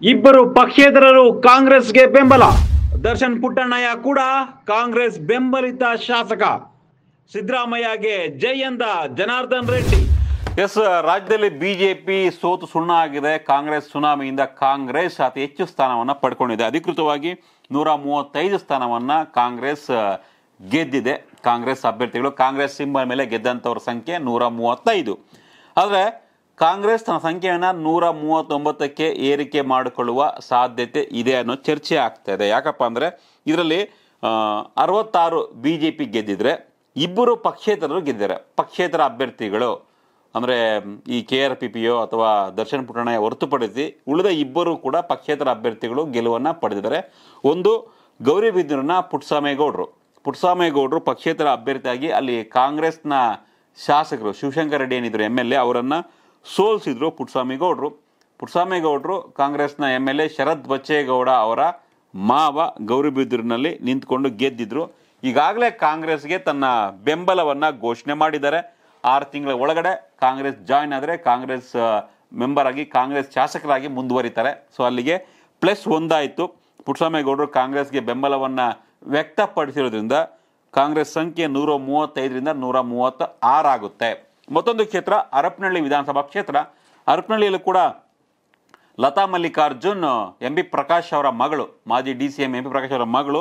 ಇಬ್ಬರು ಪಕ್ಷೇತರರು ಕಾಂಗ್ರೆಸ್ಗೆ ಬೆಂಬಲ. ದರ್ಶನ್ ಪುಟ್ಟಣ್ಣಯ್ಯ ಕೂಡ ಕಾಂಗ್ರೆಸ್ ಬೆಂಬಲಿತ ಶಾಸಕ. ಸಿದ್ದರಾಮಯ್ಯಗೆ ಜೈ ಎಂದ ಜನಾರ್ದನ್ ರೆಡ್ಡಿ. ಎಸ್, ರಾಜ್ಯದಲ್ಲಿ ಬಿಜೆಪಿ ಸೋತು ಸುಣ್ಣ ಆಗಿದೆ. ಕಾಂಗ್ರೆಸ್ ಸುನಾಮಿಯಿಂದ ಕಾಂಗ್ರೆಸ್ ಅತಿ ಹೆಚ್ಚು ಸ್ಥಾನವನ್ನು ಪಡ್ಕೊಂಡಿದೆ. ಅಧಿಕೃತವಾಗಿ ನೂರ ಮೂವತ್ತೈದು ಸ್ಥಾನವನ್ನು ಕಾಂಗ್ರೆಸ್ ಗೆದ್ದಿದೆ. ಕಾಂಗ್ರೆಸ್ ಅಭ್ಯರ್ಥಿಗಳು ಕಾಂಗ್ರೆಸ್ ಸಿಂಬಲ್ ಮೇಲೆ ಗೆದ್ದಂಥವ್ರ ಸಂಖ್ಯೆ ನೂರ ಮೂವತ್ತೈದು. ಆದರೆ ಕಾಂಗ್ರೆಸ್ ತನ್ನ ಸಂಖ್ಯೆಯನ್ನು ನೂರ ಮೂವತ್ತೊಂಬತ್ತಕ್ಕೆ ಏರಿಕೆ ಮಾಡಿಕೊಳ್ಳುವ ಸಾಧ್ಯತೆ ಇದೆ ಅನ್ನೋ ಚರ್ಚೆ ಆಗ್ತಾ ಇದೆ. ಯಾಕಪ್ಪ ಅಂದರೆ ಇದರಲ್ಲಿ ಅರವತ್ತಾರು ಬಿ ಜೆ ಪಿ ಗೆದ್ದಿದ್ರೆ ಇಬ್ಬರು ಪಕ್ಷೇತರರು ಗೆದ್ದಿದ್ದಾರೆ. ಪಕ್ಷೇತರ ಅಭ್ಯರ್ಥಿಗಳು ಅಂದರೆ, ಈ ಕೆ ಆರ್ ಪಿ ಪಿಯೋ ಅಥವಾ ದರ್ಶನ್ ಪುಟ್ಟಣ್ಣಯ್ಯ ಹೊರತುಪಡಿಸಿ ಉಳಿದ ಇಬ್ಬರು ಕೂಡ ಪಕ್ಷೇತರ ಅಭ್ಯರ್ಥಿಗಳು ಗೆಲುವನ್ನು ಪಡೆದಿದ್ದಾರೆ. ಒಂದು ಗೌರಿಬಿದನೂರಿನ ಪುಟ್ಸಾಮೇಗೌಡರು ಪುಟ್ಸಾಮೇಗೌಡರು ಪಕ್ಷೇತರ ಅಭ್ಯರ್ಥಿಯಾಗಿ ಅಲ್ಲಿ ಕಾಂಗ್ರೆಸ್ನ ಶಾಸಕರು ಶಿವಶಂಕರ್ ರೆಡ್ಡಿ ಏನಿದ್ರು ಎಂ ಎಲ್ ಎ, ಅವರನ್ನು ಸೋಲಿಸಿದ್ರು ಪುಟ್ಸ್ವಾಮಿಗೌಡರು ಪುಟ್ಸ್ವಾಮಿಗೌಡರು ಕಾಂಗ್ರೆಸ್ನ M L A Sharath Bachegowda ಅವರ ಮಾವ ಗೌರಿಬಿದ್ರಿನಲ್ಲಿ ನಿಂತ್ಕೊಂಡು ಗೆದ್ದಿದ್ರು. ಈಗಾಗಲೇ ಕಾಂಗ್ರೆಸ್ಗೆ ತನ್ನ ಬೆಂಬಲವನ್ನ ಘೋಷಣೆ ಮಾಡಿದ್ದಾರೆ. ಆರು ತಿಂಗಳ ಒಳಗಡೆ ಕಾಂಗ್ರೆಸ್ ಜಾಯ್ನ್ ಆದರೆ ಕಾಂಗ್ರೆಸ್ ಮೆಂಬರ್ ಆಗಿ ಕಾಂಗ್ರೆಸ್ ಶಾಸಕರಾಗಿ ಮುಂದುವರಿತಾರೆ. ಸೊ, ಅಲ್ಲಿಗೆ ಪ್ಲಸ್ ಒಂದಾಯಿತು. ಪುಟ್ಸ್ವಾಮಿಗೌಡರು ಕಾಂಗ್ರೆಸ್ಗೆ ಬೆಂಬಲವನ್ನು ವ್ಯಕ್ತಪಡಿಸಿರೋದ್ರಿಂದ ಕಾಂಗ್ರೆಸ್ ಸಂಖ್ಯೆ ನೂರ ಮೂವತ್ತೈದರಿಂದ ನೂರ ಮೂವತ್ತ ಆರಾಗುತ್ತೆ ಮತ್ತೊಂದು ಕ್ಷೇತ್ರ ಹರಪನಹಳ್ಳಿ ವಿಧಾನಸಭಾ ಕ್ಷೇತ್ರ. ಹರಪನಹಳ್ಳಿಯಲ್ಲೂ ಕೂಡ ಲತಾ ಮಲ್ಲಿಕಾರ್ಜುನ್, ಎಂ ಬಿ ಪ್ರಕಾಶ್ ಅವರ ಮಗಳು, ಮಾಜಿ D C M M B Prakash ಅವರ ಮಗಳು.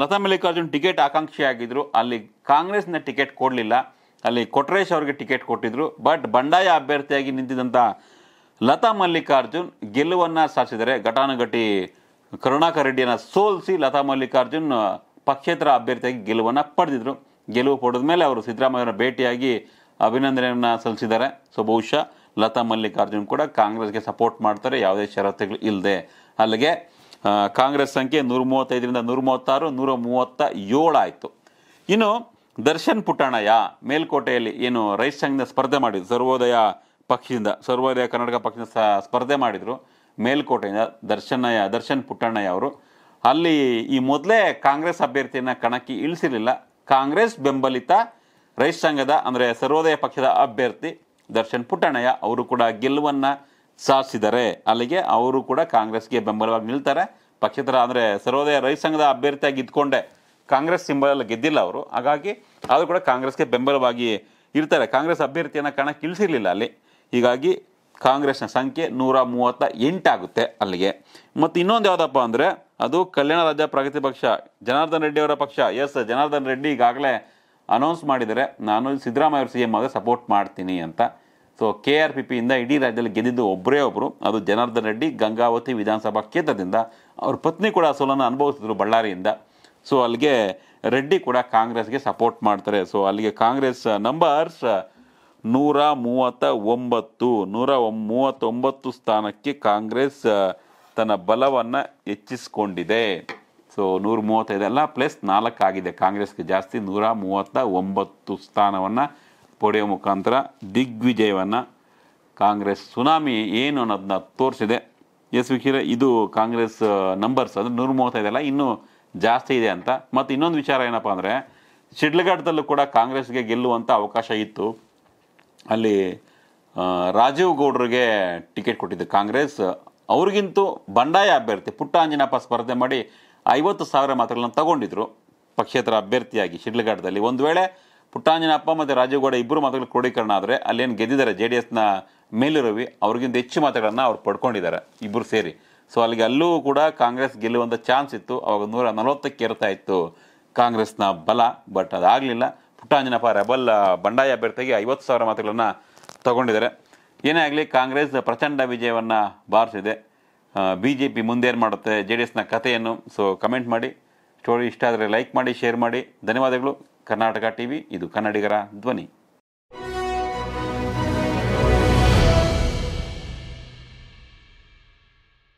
ಲತಾ ಮಲ್ಲಿಕಾರ್ಜುನ್ ಟಿಕೆಟ್ ಆಕಾಂಕ್ಷಿಯಾಗಿದ್ದರು ಅಲ್ಲಿ ಕಾಂಗ್ರೆಸ್ನ ಟಿಕೆಟ್ ಕೊಡಲಿಲ್ಲ. ಅಲ್ಲಿ ಕೊಟ್ರೇಶ್ ಅವರಿಗೆ ಟಿಕೆಟ್ ಕೊಟ್ಟಿದ್ರು. ಬಟ್ ಬಂಡಾಯ ಅಭ್ಯರ್ಥಿಯಾಗಿ ನಿಂತಿದ್ದಂಥ ಲತಾ ಮಲ್ಲಿಕಾರ್ಜುನ್ ಗೆಲುವನ್ನು ಸಾಧಿಸಿದರೆ ಘಟಾನುಘಟಿ ಕರುಣಾಕರ್ ರೆಡ್ಡಿಯನ್ನು ಸೋಲಿಸಿ ಲತಾ ಮಲ್ಲಿಕಾರ್ಜುನ್ ಪಕ್ಷೇತರ ಅಭ್ಯರ್ಥಿಯಾಗಿ ಗೆಲುವನ್ನು ಪಡೆದಿದ್ರು. ಗೆಲುವು ಪಡೆದ ಮೇಲೆ ಅವರು ಸಿದ್ದರಾಮಯ್ಯನ ಭೇಟಿಯಾಗಿ ಅಭಿನಂದನೆಯನ್ನು ಸಲ್ಲಿಸಿದ್ದಾರೆ. ಸೊ ಬಹುಶಃ ಲತಾ ಮಲ್ಲಿಕಾರ್ಜುನ್ ಕೂಡ ಕಾಂಗ್ರೆಸ್ಗೆ ಸಪೋರ್ಟ್ ಮಾಡ್ತಾರೆ. ಯಾವುದೇ ಷರತ್ತುಗಳು ಇಲ್ಲದೆ ಅಲ್ಲಿಗೆ ಕಾಂಗ್ರೆಸ್ ಸಂಖ್ಯೆ ನೂರ ಮೂವತ್ತೈದರಿಂದ ನೂರ ಮೂವತ್ತಾರು ನೂರ ಮೂವತ್ತ ಏಳು ಆಯಿತು. ಇನ್ನು ದರ್ಶನ್ ಪುಟ್ಟಣಯ್ಯ ಮೇಲ್ಕೋಟೆಯಲ್ಲಿ ಏನು ರೈತ ಸಂಘದ ಸ್ಪರ್ಧೆ ಮಾಡಿದ್ರು. ಸರ್ವೋದಯ ಪಕ್ಷದಿಂದ, ಸರ್ವೋದಯ ಕರ್ನಾಟಕ ಪಕ್ಷದಿಂದ ಸ್ಪರ್ಧೆ ಮಾಡಿದರು ಮೇಲ್ಕೋಟೆಯಿಂದ ದರ್ಶನಯ್ಯ, ದರ್ಶನ್ ಪುಟ್ಟಣ್ಣಯ್ಯ ಅವರು. ಅಲ್ಲಿ ಈ ಮೊದಲೇ ಕಾಂಗ್ರೆಸ್ ಅಭ್ಯರ್ಥಿಯನ್ನು ಕಣಕ್ಕೆ ಇಳಿಸಿರಲಿಲ್ಲ. ಕಾಂಗ್ರೆಸ್ ಬೆಂಬಲಿತ ರೈತ ಸಂಘದ, ಅಂದರೆ ಸರ್ವೋದಯ ಪಕ್ಷದ ಅಭ್ಯರ್ಥಿ ದರ್ಶನ್ ಪುಟ್ಟಣಯ್ಯ ಅವರು ಕೂಡ ಗೆಲುವನ್ನು ಸಾಧಿಸಿದ್ದಾರೆ. ಅಲ್ಲಿಗೆ ಅವರು ಕೂಡ ಕಾಂಗ್ರೆಸ್ಗೆ ಬೆಂಬಲವಾಗಿ ನಿಲ್ತಾರೆ. ಪಕ್ಷೇತರ, ಅಂದರೆ ಸರ್ವೋದಯ ರೈತ ಸಂಘದ ಅಭ್ಯರ್ಥಿಯಾಗಿ ಇದ್ಕೊಂಡೆ ಕಾಂಗ್ರೆಸ್ ಸಿಂಬಲ್ ಗೆದ್ದಿಲ್ಲ ಅವರು. ಹಾಗಾಗಿ ಅದು ಕೂಡ ಕಾಂಗ್ರೆಸ್ಗೆ ಬೆಂಬಲವಾಗಿ ಇರ್ತಾರೆ. ಕಾಂಗ್ರೆಸ್ ಅಭ್ಯರ್ಥಿಯನ್ನು ಕಣಕ್ಕೆ ಇಳಿಸಿರಲಿಲ್ಲ ಅಲ್ಲಿ. ಹೀಗಾಗಿ ಕಾಂಗ್ರೆಸ್ನ ಸಂಖ್ಯೆ ನೂರ ಮೂವತ್ತ ಎಂಟಾಗುತ್ತೆ ಅಲ್ಲಿಗೆ. ಮತ್ತು ಇನ್ನೊಂದು ಯಾವುದಪ್ಪ ಅಂದರೆ, ಅದು ಕಲ್ಯಾಣ ರಾಜ್ಯ ಪ್ರಗತಿ ಪಕ್ಷ, ಜನಾರ್ದನ್ ರೆಡ್ಡಿ ಅವರ ಪಕ್ಷ. ಎಸ್, ಜನಾರ್ದನ್ ರೆಡ್ಡಿ ಈಗಾಗಲೇ ಅನೌನ್ಸ್ ಮಾಡಿದರೆ ನಾನು ಸಿದ್ದರಾಮಯ್ಯ ಅವರು ಸಿ ಎಂ ಆಗ ಸಪೋರ್ಟ್ ಮಾಡ್ತೀನಿ ಅಂತ. ಸೊ ಕೆ ಆರ್ ಪಿ ಪಿಯಿಂದ ಇಡೀ ರಾಜ್ಯದಲ್ಲಿ ಗೆದ್ದಿದ್ದು ಒಬ್ಬರೇ ಒಬ್ಬರು ಅದು ಜನಾರ್ದನ್ ರೆಡ್ಡಿ, ಗಂಗಾವತಿ ವಿಧಾನಸಭಾ ಕ್ಷೇತ್ರದಿಂದ ಅವ್ರ ಪತ್ನಿ ಕೂಡ ಸೋಲನ್ನು ಅನುಭವಿಸಿದ್ರು ಬಳ್ಳಾರಿಯಿಂದ. ಸೊ ಅಲ್ಲಿಗೆ ರೆಡ್ಡಿ ಕೂಡ ಕಾಂಗ್ರೆಸ್ಗೆ ಸಪೋರ್ಟ್ ಮಾಡ್ತಾರೆ. ಸೊ ಅಲ್ಲಿಗೆ ಕಾಂಗ್ರೆಸ್ ನಂಬರ್ಸ್ ನೂರ ಮೂವತ್ತ ಒಂಬತ್ತು ನೂರ ಮೂವತ್ತೊಂಬತ್ತು ಸ್ಥಾನಕ್ಕೆ ಕಾಂಗ್ರೆಸ್ ತನ್ನ ಬಲವನ್ನು ಹೆಚ್ಚಿಸ್ಕೊಂಡಿದೆ. ಸೊ ನೂರ ಮೂವತ್ತೈದಲ್ಲ ಪ್ಲಸ್ ನಾಲ್ಕು ಆಗಿದೆ. ಕಾಂಗ್ರೆಸ್ಗೆ ಜಾಸ್ತಿ ನೂರ ಮೂವತ್ತ ಒಂಬತ್ತು ಸ್ಥಾನವನ್ನು ಪಡೆಯೋ ಮುಖಾಂತರ ದಿಗ್ವಿಜಯವನ್ನು ಕಾಂಗ್ರೆಸ್ ಸುನಾಮಿ ಏನು ಅನ್ನೋದನ್ನ ತೋರಿಸಿದೆ. ಎಸ್ ವಿಖೀರ ಇದು ಕಾಂಗ್ರೆಸ್ ನಂಬರ್ಸ್ ಅಂದರೆ ನೂರ ಮೂವತ್ತೈದಲ್ಲ ಇನ್ನೂ ಜಾಸ್ತಿ ಇದೆ ಅಂತ. ಮತ್ತು ಇನ್ನೊಂದು ವಿಚಾರ ಏನಪ್ಪ ಅಂದರೆ, ಶಿಡ್ಲಘಟ್ಟದಲ್ಲೂ ಕೂಡ ಕಾಂಗ್ರೆಸ್ಗೆ ಗೆಲ್ಲುವಂಥ ಅವಕಾಶ ಇತ್ತು. ಅಲ್ಲಿ ರಾಜೀವ್ ಗೌಡ್ರಿಗೆ ಟಿಕೆಟ್ ಕೊಟ್ಟಿದ್ದು ಕಾಂಗ್ರೆಸ್. ಅವ್ರಿಗಿಂತೂ ಬಂಡಾಯ ಅಭ್ಯರ್ಥಿ, ಪುಟ್ಟ ಅಂಜನಪ್ಪ ಸ್ಪರ್ಧೆ ಮಾಡಿ ಐವತ್ತು ಸಾವಿರ ಮಾತುಗಳನ್ನು ತಗೊಂಡಿದ್ರು. ಪಕ್ಷೇತರ ಅಭ್ಯರ್ಥಿಯಾಗಿ ಶಿಡ್ಲಘಾಟದಲ್ಲಿ. ಒಂದು ವೇಳೆ ಪುಟ್ಟಾಂಜನಪ್ಪ ಮತ್ತು ರಾಜೇಗೌಡ ಇಬ್ಬರು ಮಾತುಗಳು ಕ್ರೋಢೀಕರಣ ಆದರೆ ಅಲ್ಲೇನು ಗೆದ್ದಿದ್ದಾರೆ ಜೆ ಡಿ ಎಸ್ನ ಮೇಲು ರವಿ ಅವ್ರಿಗಿಂತ ಹೆಚ್ಚು ಮಾತುಗಳನ್ನು ಅವ್ರು ಪಡ್ಕೊಂಡಿದ್ದಾರೆ ಇಬ್ಬರು ಸೇರಿ. ಸೊ ಅಲ್ಲಿಗೆ ಅಲ್ಲೂ ಕೂಡ ಕಾಂಗ್ರೆಸ್ ಗೆಲ್ಲುವಂಥ ಚಾನ್ಸ್ ಇತ್ತು. ಅವಾಗ ನೂರ ನಲವತ್ತಕ್ಕೆ ಏರ್ತಾ ಇತ್ತು ಕಾಂಗ್ರೆಸ್ನ ಬಲ, ಬಟ್ ಅದಾಗಲಿಲ್ಲ. ಪುಟ್ಟಾಂಜನಪ್ಪ ರೆಬಲ್ ಬಂಡಾಯ ಅಭ್ಯರ್ಥಿಗೆ ಐವತ್ತು ಸಾವಿರ ಮಾತುಗಳನ್ನು ತಗೊಂಡಿದ್ದಾರೆ. ಏನೇ ಆಗಲಿ ಕಾಂಗ್ರೆಸ್ ಪ್ರಚಂಡ ವಿಜಯವನ್ನು ಬಾರಿಸಿದೆ. ಬಿ ಜೆ ಪಿ ಮುಂದೇನು ಮಾಡುತ್ತೆ? ಜೆ ಡಿ ಎಸ್ನ ಕಥೆಯನ್ನು ಸೊ ಕಮೆಂಟ್ ಮಾಡಿ. ಸ್ಟೋರಿ ಇಷ್ಟ ಆದರೆ ಲೈಕ್ ಮಾಡಿ ಶೇರ್ ಮಾಡಿ. ಧನ್ಯವಾದಗಳು. ಕರ್ನಾಟಕ ಟಿ ವಿ ಇದು ಕನ್ನಡಿಗರ ಧ್ವನಿ.